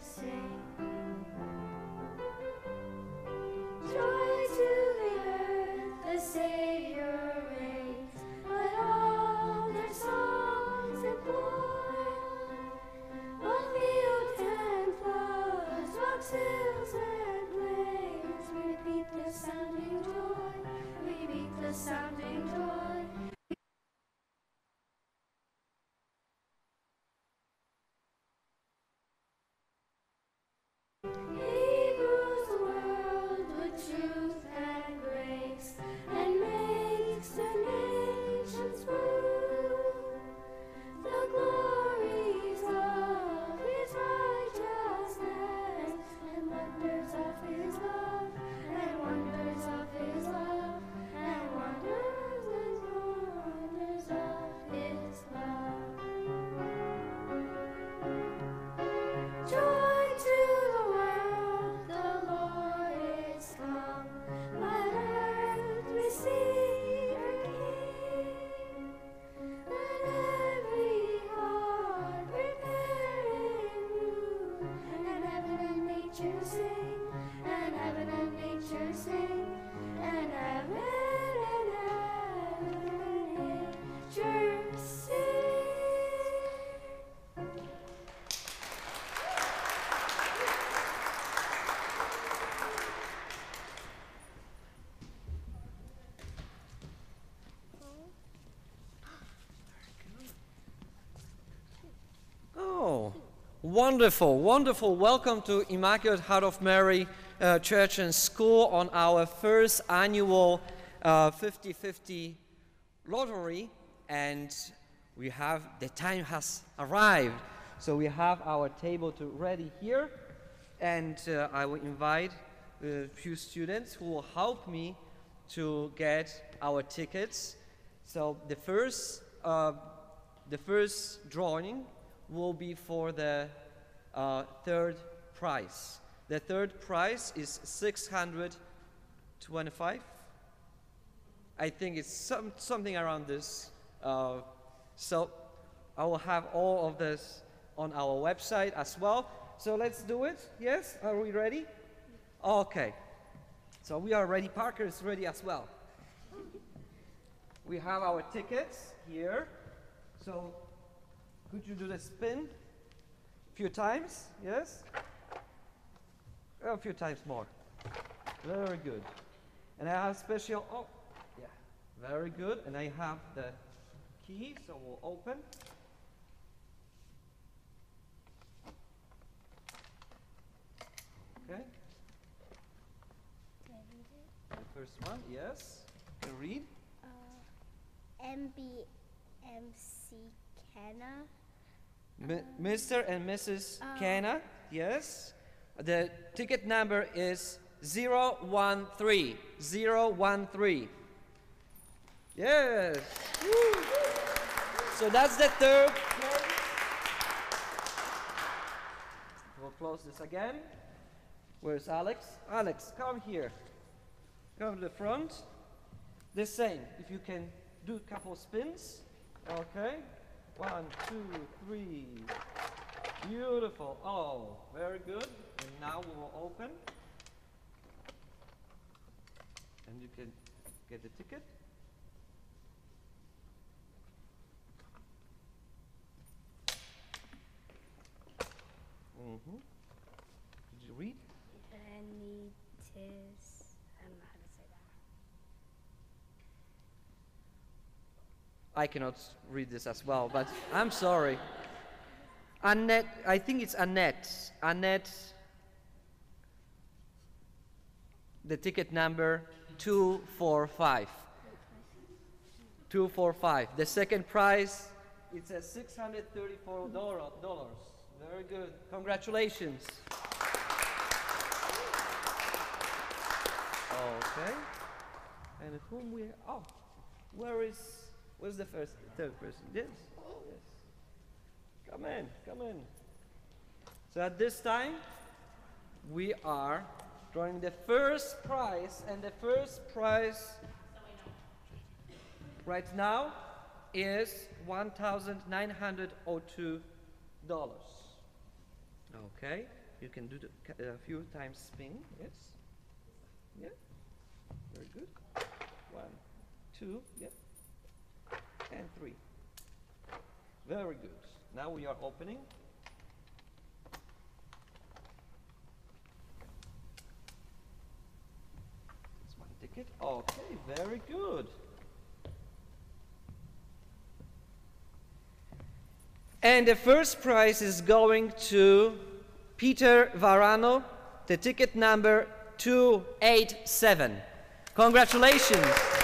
sing. Yeah. Wonderful, wonderful. Welcome to Immaculate Heart of Mary uh, Church and School on our first annual 50 50 lottery. And we have, the time has arrived. So we have our table to ready here. And uh, I will invite a few students who will help me to get our tickets. So the first uh, the first drawing will be for the uh, third prize. The third prize is 625. I think it's some, something around this. Uh, so I will have all of this on our website as well. So let's do it. Yes? Are we ready? Okay. So we are ready. Parker is ready as well. We have our tickets here. So could you do the spin few times? Yes? A few times more. Very good. And I have special, oh, yeah, very good. And I have the key, so we'll open. Okay. The first one, yes. Can read. Uh, MBMC Canna. M- Mr. and Mrs. Uh, Canna, yes. The ticket number is 013. 013. Yes. Woo. So that's the third. We'll close this again. Where's Alex? Alex, come here. Come to the front. The same. If you can do a couple spins. Okay. One, two, three. Beautiful. Oh, very good. And now we will open. And you can get the ticket. Mm-hmm. Did you read? I how to say that. I cannot read this as well, but I'm sorry. Annette, I think it's Annette. Annette, the ticket number 245. 245. The second prize, it's a $634. dollars. Very good. Congratulations. Okay. And whom we oh, where is where's the first third person? Yes. Yes. Come in, come in. So at this time we are drawing the first prize and the first prize right now is $1,902. Okay, you can do the, a few times spin, yes? Yeah, very good. One, two, yep, and three. Very good. Now we are opening. That's one ticket. Okay, very good. And the first prize is going to Peter Varano, the ticket number 287. Congratulations.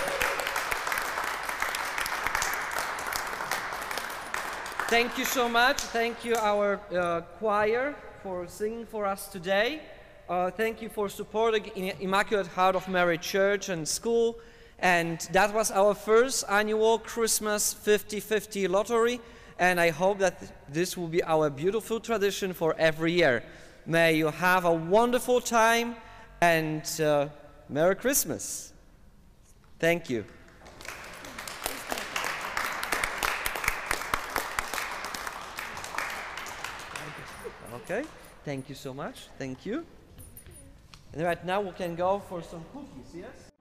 Thank you so much. Thank you, our uh, choir, for singing for us today. Uh, thank you for supporting Immaculate Heart of Mary Church and School. And that was our first annual Christmas 50 50 lottery. And I hope that this will be our beautiful tradition for every year. May you have a wonderful time and uh, Merry Christmas. Thank you. okay? Thank you so much. Thank you. And right now we can go for some cookies, yes?